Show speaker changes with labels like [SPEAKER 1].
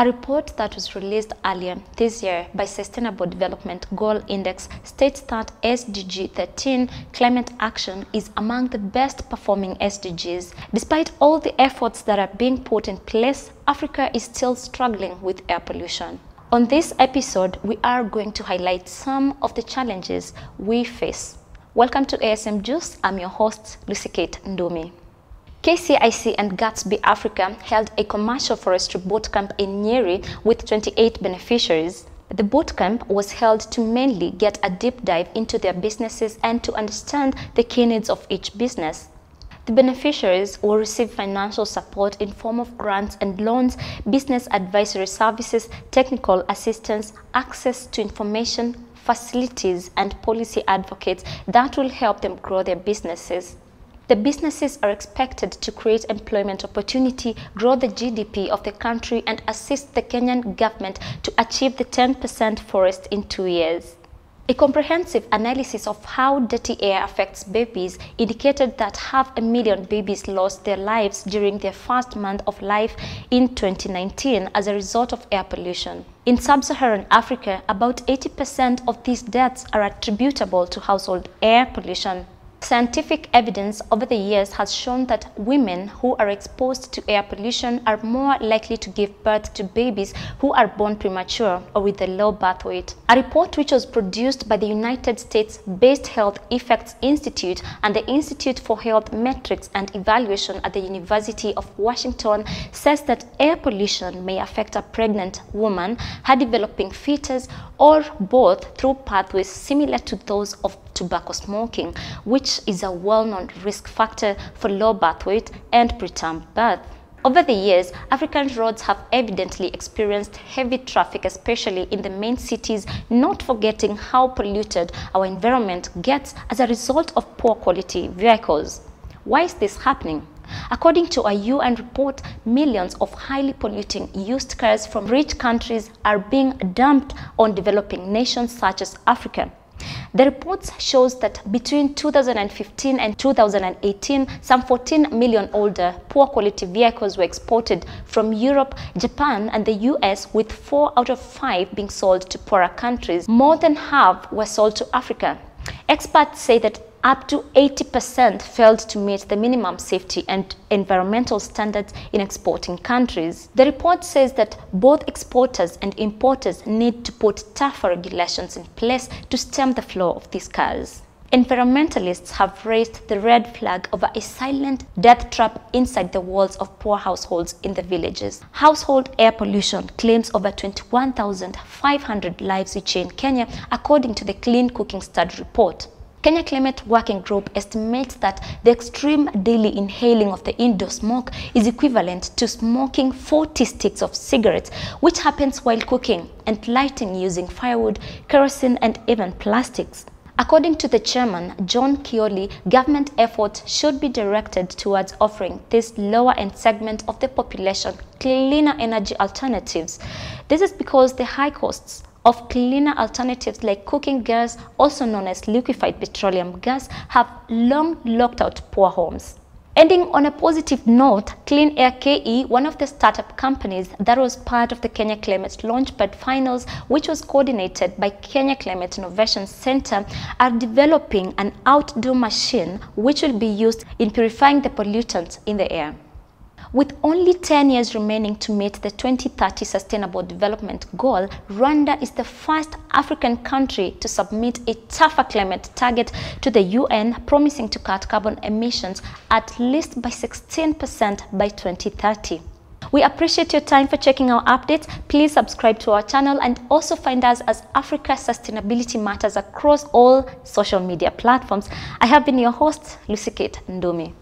[SPEAKER 1] A report that was released earlier this year by Sustainable Development Goal Index states that SDG 13 climate action is among the best performing SDGs. Despite all the efforts that are being put in place, Africa is still struggling with air pollution. On this episode, we are going to highlight some of the challenges we face. Welcome to ASM Juice. I'm your host, Lucy Kate Ndumi. KCIC and Gatsby Africa held a commercial forestry bootcamp in Nyeri with 28 beneficiaries. The bootcamp was held to mainly get a deep dive into their businesses and to understand the key needs of each business. The beneficiaries will receive financial support in form of grants and loans, business advisory services, technical assistance, access to information, facilities and policy advocates that will help them grow their businesses. The businesses are expected to create employment opportunity, grow the GDP of the country and assist the Kenyan government to achieve the 10% forest in two years. A comprehensive analysis of how dirty air affects babies indicated that half a million babies lost their lives during their first month of life in 2019 as a result of air pollution. In sub-Saharan Africa, about 80% of these deaths are attributable to household air pollution. Scientific evidence over the years has shown that women who are exposed to air pollution are more likely to give birth to babies who are born premature or with a low birth weight. A report which was produced by the United States-based Health Effects Institute and the Institute for Health Metrics and Evaluation at the University of Washington says that air pollution may affect a pregnant woman, her developing fetus, or both through pathways similar to those of tobacco smoking, which is a well-known risk factor for low birth weight and preterm birth. Over the years, African roads have evidently experienced heavy traffic, especially in the main cities, not forgetting how polluted our environment gets as a result of poor quality vehicles. Why is this happening? According to a UN report, millions of highly polluting used cars from rich countries are being dumped on developing nations such as Africa. The report shows that between 2015 and 2018, some 14 million older, poor quality vehicles were exported from Europe, Japan, and the US, with four out of five being sold to poorer countries. More than half were sold to Africa. Experts say that up to 80% failed to meet the minimum safety and environmental standards in exporting countries. The report says that both exporters and importers need to put tougher regulations in place to stem the flow of these cars. Environmentalists have raised the red flag over a silent death trap inside the walls of poor households in the villages. Household air pollution claims over 21,500 lives each year in Kenya, according to the Clean Cooking Study report. Kenya Climate Working Group estimates that the extreme daily inhaling of the indoor smoke is equivalent to smoking 40 sticks of cigarettes, which happens while cooking and lighting using firewood, kerosene and even plastics. According to the chairman, John Kioli, government efforts should be directed towards offering this lower-end segment of the population cleaner energy alternatives. This is because the high costs of cleaner alternatives like cooking gas, also known as liquefied petroleum gas, have long locked out poor homes. Ending on a positive note, Clean Air KE, one of the startup companies that was part of the Kenya Climate Launchpad Finals, which was coordinated by Kenya Climate Innovation Center, are developing an outdoor machine which will be used in purifying the pollutants in the air. With only 10 years remaining to meet the 2030 Sustainable Development Goal, Rwanda is the first African country to submit a tougher climate target to the UN, promising to cut carbon emissions at least by 16% by 2030. We appreciate your time for checking our updates. Please subscribe to our channel and also find us as Africa Sustainability Matters across all social media platforms. I have been your host, Lucy Kate Ndumi.